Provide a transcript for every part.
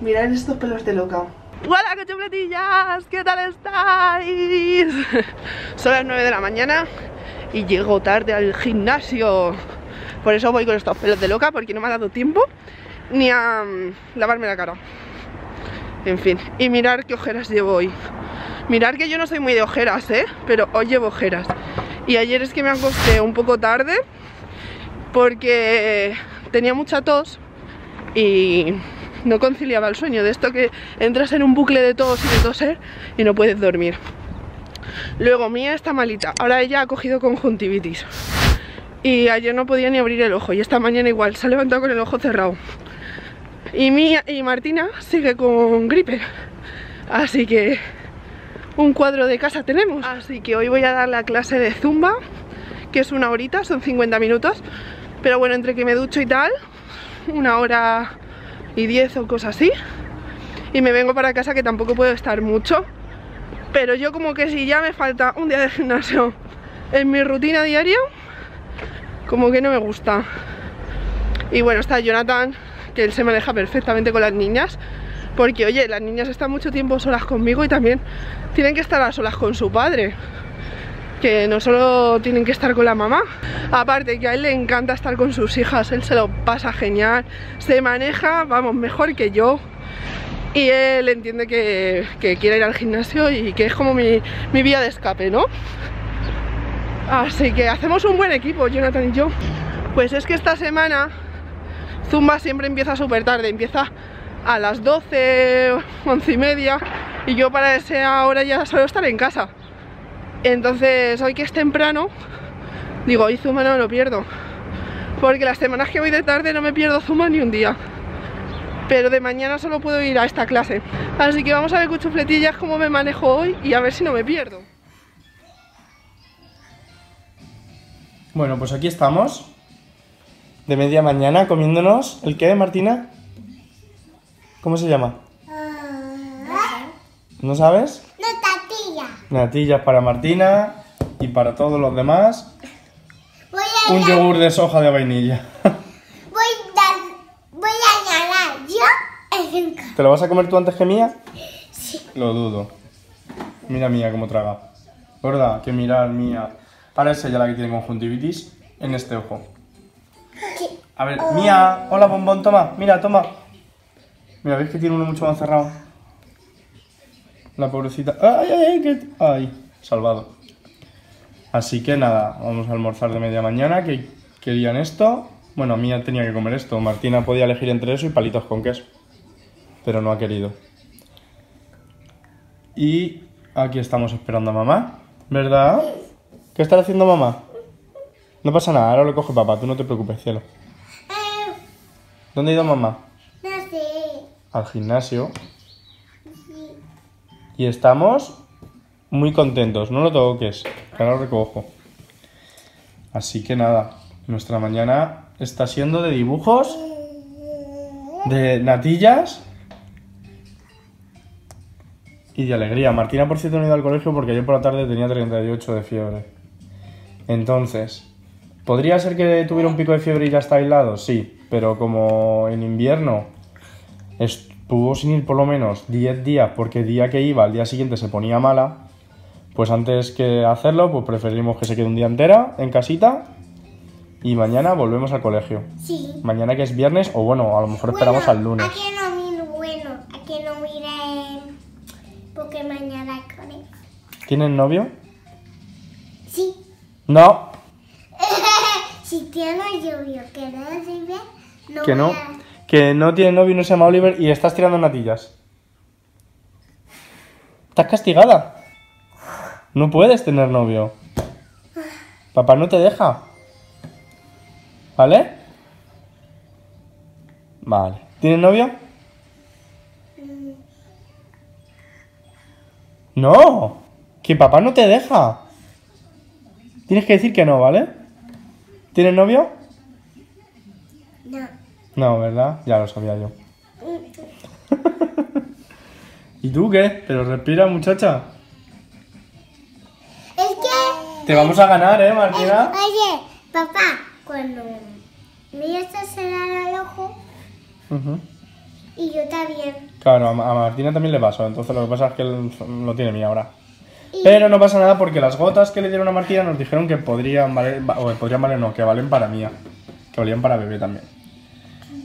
Mirad estos pelos de loca. ¡Hola, qué chupletillas! ¿Qué tal estáis? Son las 9 de la mañana y llego tarde al gimnasio. Por eso voy con estos pelos de loca, porque no me ha dado tiempo ni a mm, lavarme la cara. En fin, y mirar qué ojeras llevo hoy. Mirar que yo no soy muy de ojeras, ¿eh? Pero hoy llevo ojeras. Y ayer es que me acosté un poco tarde porque tenía mucha tos y no conciliaba el sueño, de esto que entras en un bucle de tos y de toser y no puedes dormir. Luego Mía está malita, ahora ella ha cogido conjuntivitis y ayer no podía ni abrir el ojo y esta mañana igual, se ha levantado con el ojo cerrado. Y Mía y Martina sigue con gripe, así que un cuadro de casa tenemos. Así que hoy voy a dar la clase de zumba, que es una horita, son 50 minutos, pero bueno, entre que me ducho y tal, una hora y 10 o cosas así. Y me vengo para casa que tampoco puedo estar mucho. Pero yo como que si ya me falta un día de gimnasio en mi rutina diaria como que no me gusta. Y bueno está Jonathan que él se maneja perfectamente con las niñas porque oye, las niñas están mucho tiempo solas conmigo y también tienen que estar a solas con su padre que no solo tienen que estar con la mamá, aparte que a él le encanta estar con sus hijas, él se lo pasa genial, se maneja, vamos, mejor que yo. Y él entiende que, quiere ir al gimnasio y que es como mi, mi vía de escape, ¿no? Así que hacemos un buen equipo, Jonathan y yo. Pues es que esta semana Zumba siempre empieza súper tarde, empieza a las 12, 11 y media y yo para esa hora ya solo estar en casa. Entonces hoy que es temprano Digo, hoy Zuma no me lo pierdo Porque las semanas que voy de tarde no me pierdo Zuma ni un día Pero de mañana solo puedo ir a esta clase Así que vamos a ver cuchufletillas cómo me manejo hoy Y a ver si no me pierdo Bueno, pues aquí estamos De media mañana comiéndonos ¿El qué, Martina? ¿Cómo se llama? Ah. ¿No sabes? Natillas para Martina y para todos los demás. un yogur de soja de vainilla. Voy a, voy a yo ¿Te lo vas a comer tú antes que mía? Sí. Lo dudo. Mira mía cómo traga. ¿Verdad? Que mirar mía. Ahora es ella la que tiene conjuntivitis en este ojo. A ver, mía. Hola, bombón, toma. Mira, toma. Mira, ¿ves que tiene uno mucho más cerrado? La pobrecita. ¡Ay, ay, ay! ¡Ay! Salvado. Así que nada, vamos a almorzar de media mañana. Que querían esto. Bueno, Mía tenía que comer esto. Martina podía elegir entre eso y palitos con queso. Pero no ha querido. Y aquí estamos esperando a mamá. ¿Verdad? ¿Qué está haciendo mamá? No pasa nada, ahora lo coge papá, tú no te preocupes, cielo. Eh. ¿Dónde ha ido mamá? No sé. Al gimnasio y estamos muy contentos. No lo toques, que ahora lo recojo. Así que nada, nuestra mañana está siendo de dibujos, de natillas y de alegría. Martina, por cierto, no ha ido al colegio porque ayer por la tarde tenía 38 de fiebre. Entonces, ¿podría ser que tuviera un pico de fiebre y ya está aislado? Sí, pero como en invierno estuvo sin ir por lo menos 10 días porque el día que iba al día siguiente se ponía mala, pues antes que hacerlo, pues preferimos que se quede un día entera en casita y mañana volvemos al colegio. Sí. Mañana que es viernes o bueno, a lo mejor esperamos al lunes. ¿A no miro bueno? ¿A no mire porque mañana colegio? ¿Tienen novio? Sí. No. si tiene novio que no sirve, no que no que no tiene novio y no se llama Oliver y estás tirando natillas. Estás castigada. No puedes tener novio. Papá no te deja. ¿Vale? Vale. ¿Tienes novio? No. Que papá no te deja. Tienes que decir que no, ¿vale? ¿Tienes novio? No. No, ¿verdad? Ya lo sabía yo. ¿Y tú qué? ¿Pero respira, muchacha? Es que... Te vamos a ganar, ¿eh, Martina? oye, papá, cuando me se cerrar el ojo, Y yo también. Claro, a, Ma- a Martina también le pasó, entonces lo que pasa es que él lo tiene mía ahora. Pero no pasa nada porque las gotas que le dieron a Martina nos dijeron que podrían valer, va- o podrían valer no, que valen para mía, que valían para bebé también.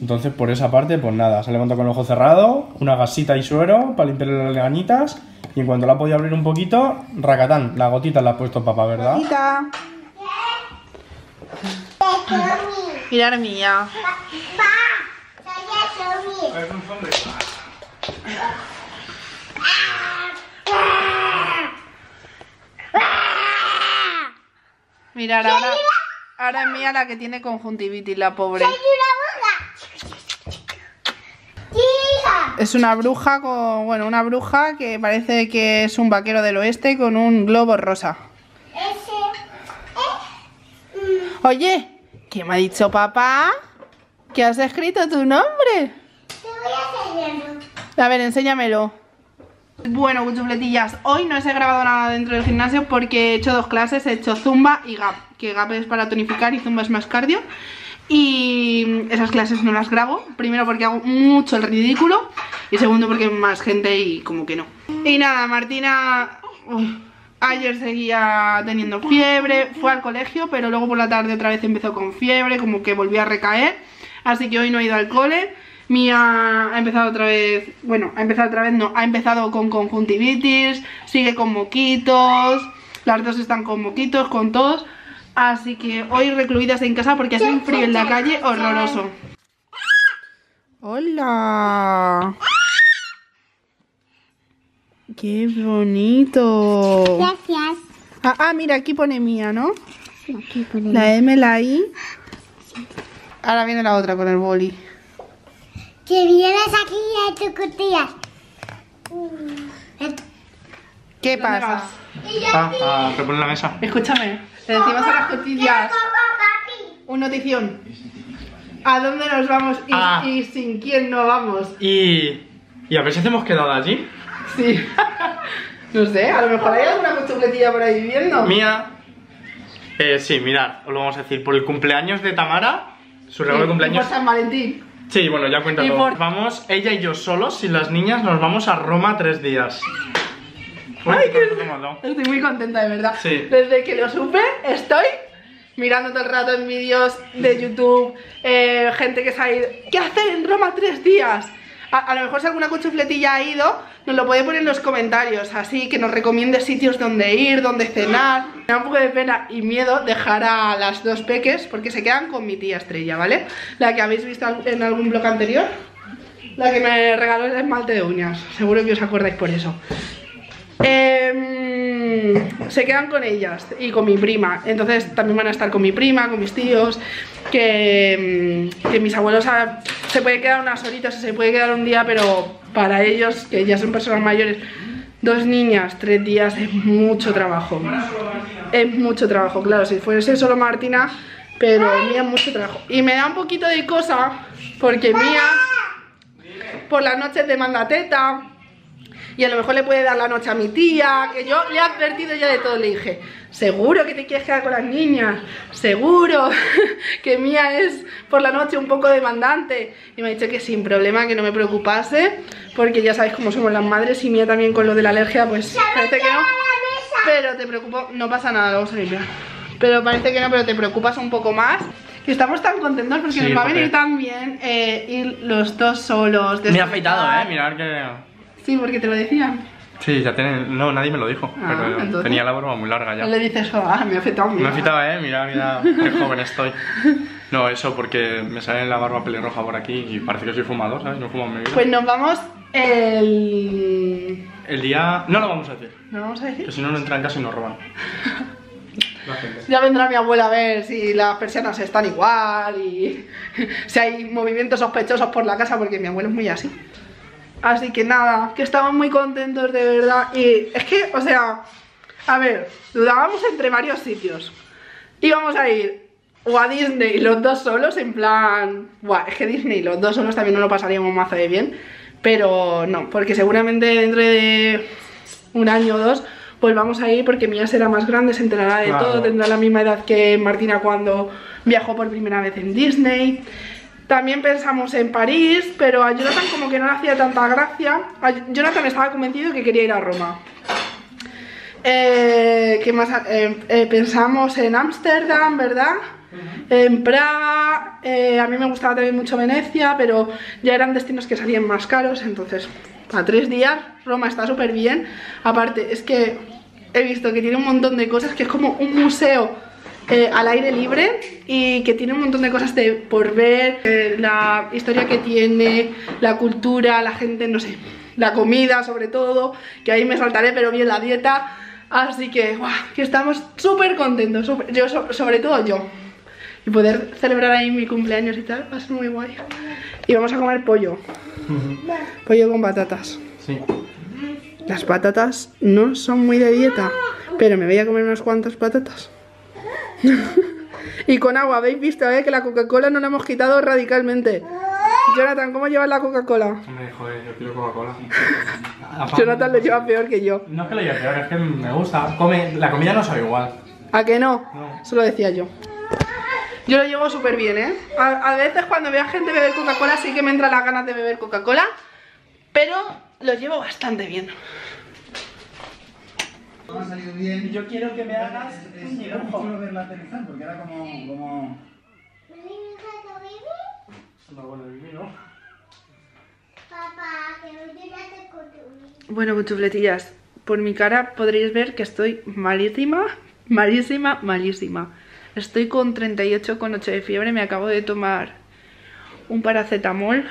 Entonces por esa parte, pues nada, se levantó con el ojo cerrado, una gasita y suero para limpiarle las legañitas y en cuanto la ha podido abrir un poquito, racatán, la gotita la ha puesto papá, ¿verdad? Mirar mía. Pa, soy Tommy. Mirar ahora. Ahora es mía la que tiene conjuntivitis, la pobre. Es una bruja con. Bueno, una bruja que parece que es un vaquero del oeste con un globo rosa. Oye, ¿qué me ha dicho papá? ¿Que has escrito tu nombre? Te voy a enseñarlo. A ver, enséñamelo. Bueno, cuchufletillas, hoy no he grabado nada dentro del gimnasio porque he hecho dos clases, he hecho Zumba y Gap, que Gap es para tonificar y Zumba es más cardio. Y esas clases no las grabo, primero porque hago mucho el ridículo y segundo porque hay más gente y como que no. Y nada, Martina ayer seguía teniendo fiebre, fue al colegio, pero luego por la tarde otra vez empezó con fiebre, como que volvió a recaer, así que hoy no ha ido al cole. Mía ha empezado otra vez, bueno, ha empezado otra vez, no, ha empezado con conjuntivitis, sigue con moquitos, las dos están con moquitos, con tos, así que hoy recluidas en casa porque hace un frío en la calle horroroso. Hola. Qué bonito. Gracias. Ah, ah, mira, aquí pone mía, ¿no? Aquí ponemos. La M, la I. Ahora viene la otra con el boli. Que vienes aquí a tu costilla. ¿Qué pasa? Ah, ah, repone la mesa. Escúchame, le decimos a las costillas papi. una notición. ¿A dónde nos vamos y, Ah. y sin quién no vamos? Y... ¿Y a ver si hacemos quedada allí? Sí. no sé, a lo mejor hay alguna costumbretilla por ahí viviendo. Mía. Eh, sí, mirad, os lo vamos a decir. Por el cumpleaños de Tamara, su regalo de Y cumpleaños. por San Valentín. Sí, bueno, ya cuenta Y todo. por- Vamos, ella y yo solos, y las niñas nos vamos a Roma tres días. Ay, qué-. Estoy muy contenta, de verdad. Sí. Desde que lo supe, estoy mirando todo el rato en vídeos de YouTube, eh, gente que se ha ido. ¿Qué hacer en Roma tres días? A, a lo mejor si alguna cuchufletilla ha ido, nos lo puede poner en los comentarios, así que nos recomiende sitios donde ir, donde cenar. Me da un poco de pena y miedo dejar a las dos peques porque se quedan con mi tía Estrella, ¿vale? La que habéis visto en algún blog anterior. La que me regaló el esmalte de uñas. Seguro que os acordáis por eso. Em, se quedan con ellas y con mi prima. Entonces también van a estar con mi prima, con mis tíos. Que, em, que mis abuelos se puede quedar unas horitas, se puede quedar un día, pero para ellos, que ya son personas mayores, dos niñas, tres días es mucho trabajo. Es mucho trabajo, claro. Si fuese solo Martina, pero mía es mucho trabajo. Y me da un poquito de cosa porque mía por las noches demanda teta y a lo mejor le puede dar la noche a mi tía, que yo le he advertido ya de todo, le dije, seguro que te quieres quedar con las niñas, seguro que mía es por la noche un poco demandante y me ha dicho que sin problema, que no me preocupase, porque ya sabéis cómo somos las madres y mía también con lo de la alergia, pues parece que no, pero te preocupo, no pasa nada, lo vamos a limpiar. Pero parece que no, pero te preocupas un poco más. Que estamos tan contentos porque Sí, nos va a venir tan bien eh, ir los dos solos. Me ha afeitado, eh, mirad que... Sí, porque te lo decían. Sí, ya tiene... No, nadie me lo dijo, Ah, pero entonces. tenía la barba muy larga ya. Le dices, oh, ah, me ha afectado Me ha afeitado, eh, mira, mira, qué joven estoy. No, eso porque me sale la barba pelirroja por aquí y parece que soy fumador, ¿sabes? No fumo en mi vida. Pues nos vamos el... El día... No lo vamos a decir, ¿No vamos a decir? que si no, no entran en casa y nos roban. Ya vendrá mi abuela a ver si las persianas están igual y si hay movimientos sospechosos por la casa, porque mi abuelo es muy así. Así que nada, que estamos muy contentos de verdad. Y es que, o sea, a ver, dudábamos entre varios sitios. Íbamos a ir o a Disney los dos solos, en plan. Buah, es que Disney los dos solos también no lo pasaríamos mazo de bien. Pero no, porque seguramente dentro de un año o dos, pues vamos a ir porque Mía será más grande, se enterará de Claro. todo, tendrá la misma edad que Martina cuando viajó por primera vez en Disney. También pensamos en París, pero a Jonathan como que no le hacía tanta gracia. A Jonathan estaba convencido que quería ir a Roma. Eh, ¿Qué más? Eh, eh, pensamos en Ámsterdam, ¿verdad? En Praga, a mí me gustaba también mucho Venecia, pero ya eran destinos que salían más caros, entonces a tres días Roma está súper bien. Aparte, es que he visto que tiene un montón de cosas, que es como un museo al aire libre y que tiene un montón de cosas de por ver, la historia que tiene, la cultura, la gente, no sé, la comida sobre todo, que ahí me saltaré pero bien la dieta, Así que, guau, que estamos súper contentos, yo sobre todo yo. Y poder celebrar ahí mi cumpleaños y tal, va a ser muy guay. Y vamos a comer pollo. pollo con patatas. Sí. Las patatas no son muy de dieta, pero me voy a comer unas cuantas patatas. y con agua, habéis visto eh, que la Coca-Cola no la hemos quitado radicalmente. Jonathan, ¿cómo llevas la Coca-Cola? Hombre, joder, yo quiero Coca-Cola. Jonathan lo lleva peor que yo. No es que lo lleve peor, es que me gusta. Come, la comida no sabe igual. ¿A que no? No. Eso lo decía yo. Yo lo llevo súper bien, ¿eh? A, veces cuando veo a gente beber Coca-Cola sí que me entran las ganas de beber Coca-Cola, pero lo llevo bastante bien. Ha salido bien. Yo quiero que me hagas un dibujo. Quiero verla aterrizar porque era como... como... Bueno, cuchufletillas, por mi cara podréis ver que estoy malísima, malísima, malísima. Estoy con 38,8 de fiebre, me acabo de tomar un paracetamol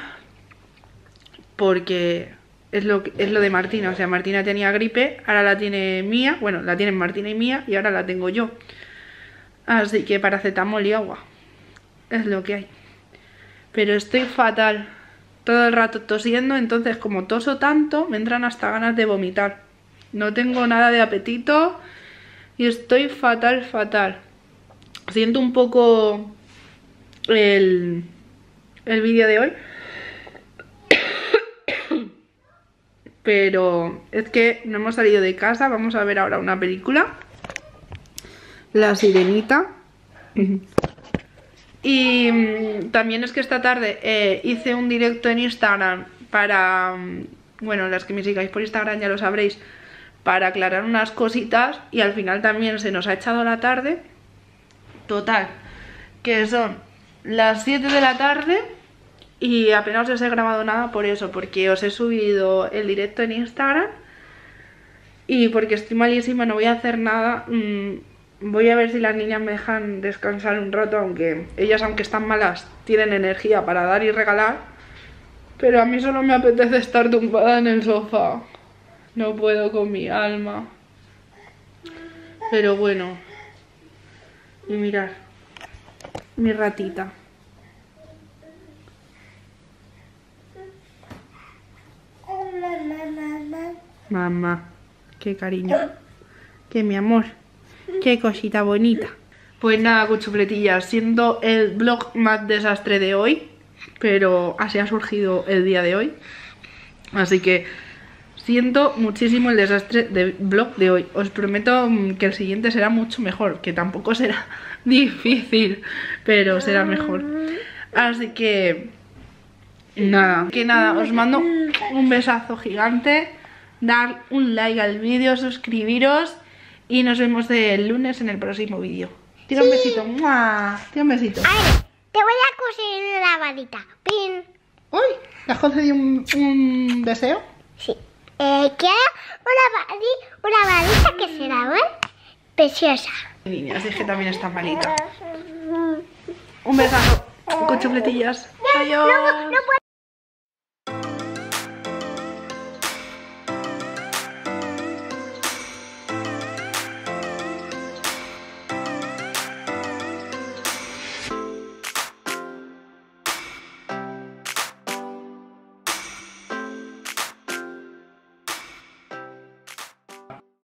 porque es lo, es lo de Martina. O sea, Martina tenía gripe, ahora la tiene mía, bueno, la tienen Martina y mía y ahora la tengo yo. Así que paracetamol y agua es lo que hay. Pero estoy fatal todo el rato tosiendo, entonces como toso tanto, me entran hasta ganas de vomitar. No tengo nada de apetito y estoy fatal, fatal. Siento un poco el, el vídeo de hoy. Pero es que no hemos salido de casa, vamos a ver ahora una película. La Sirenita. Y mm, también es que esta tarde eh, hice un directo en Instagram para, mm, bueno, las que me sigáis por Instagram ya lo sabréis, para aclarar unas cositas y al final también se nos ha echado la tarde. Total, que son las 7 de la tarde y apenas os he grabado nada por eso, porque os he subido el directo en Instagram y porque estoy malísima, no voy a hacer nada. Mm, Voy a ver si las niñas me dejan descansar un rato, aunque ellas, aunque están malas, tienen energía para dar y regalar. Pero a mí solo me apetece estar tumbada en el sofá. No puedo con mi alma. Pero bueno. Y mirar. Mi ratita. Mamá. Qué cariño. Qué mi amor. Qué cosita bonita. Pues nada, cuchufletillas, siendo el vlog más desastre de hoy, pero así ha surgido el día de hoy. Así que siento muchísimo el desastre del vlog de hoy. Os prometo que el siguiente será mucho mejor, que tampoco será difícil, pero será mejor. Así que nada, que nada, os mando un besazo gigante, dar un like al vídeo, suscribiros y nos vemos el lunes en el próximo vídeo. Tira un besito. Tira un besito. A ver, te voy a coser la varita. Pin. Uy, ¿le has concedido un, deseo? Sí. Eh, quiero una, una varita que será muy preciosa. Niñas, dije que también está malita. Un besazo. Con chupletillas. Adiós.